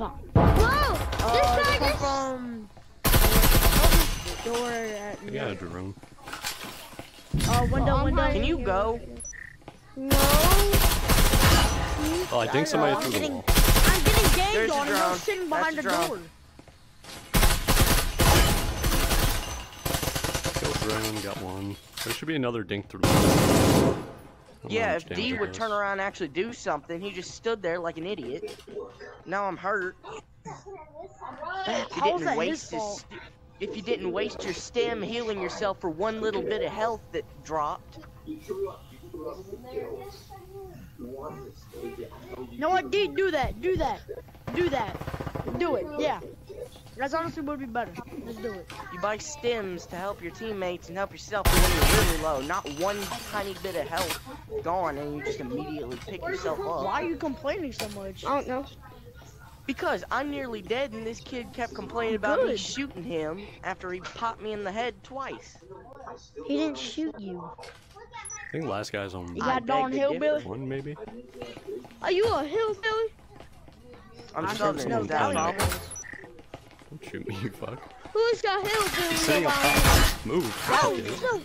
pump. Whoa! Uh, this they guy come just. from door at I got a drone. uh, window, I'm window. Can you go? No. Oh, I think somebody I'm through the getting- wall. I'm getting ganged There's on and they're drone. sitting That's behind the drone. door. Kill drone, got one. There should be another dink through the wall. I don't Yeah, if D would turn around and actually do something, he just stood there like an idiot. Now I'm hurt. If you didn't that waste his, fault? if you didn't waste your stim healing yourself for one little bit of health that dropped. No, I did do that. Do that. Do that. Do it. Yeah. That's honestly would be better. Just do it. You buy stims to help your teammates and help yourself when you're really low. Not one tiny bit of health gone and you just immediately pick yourself up. Why are you complaining so much? I don't know. Because I'm nearly dead and this kid kept complaining about me shooting him after he popped me in the head twice. He didn't shoot you. I think last guy's on You got beg Dawn Hillbilly? one, maybe. Are you a hillbilly? I'm I southern, know shoot me, you fuck. Who's got hillbilly? He's sitting up top. Move. Oh, Fuck no.